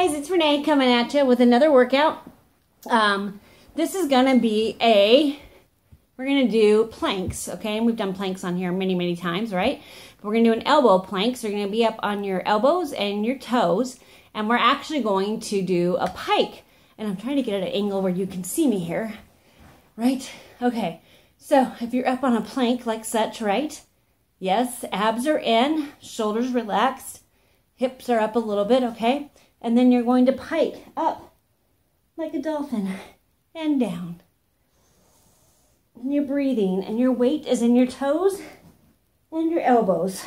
guys, it's Renee coming at you with another workout. Um, this is gonna be a, we're gonna do planks, okay? And we've done planks on here many, many times, right? But we're gonna do an elbow plank. So you're gonna be up on your elbows and your toes. And we're actually going to do a pike. And I'm trying to get at an angle where you can see me here, right? Okay, so if you're up on a plank like such, right? Yes, abs are in, shoulders relaxed, hips are up a little bit, okay? And then you're going to pike up like a dolphin and down. And you're breathing, and your weight is in your toes and your elbows.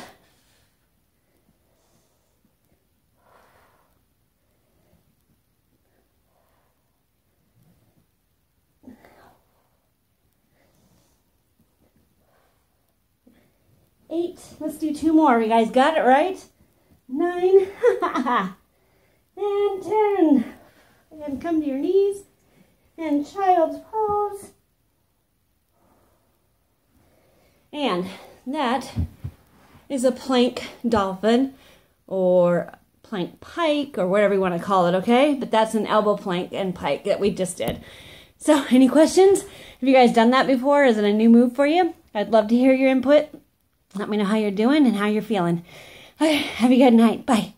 Eight. Let's do two more. You guys got it right? Nine. and ten. And come to your knees. And child's pose. And that is a plank dolphin or plank pike or whatever you want to call it, okay? But that's an elbow plank and pike that we just did. So, any questions? Have you guys done that before? Is it a new move for you? I'd love to hear your input. Let me know how you're doing and how you're feeling. Have a good night. Bye.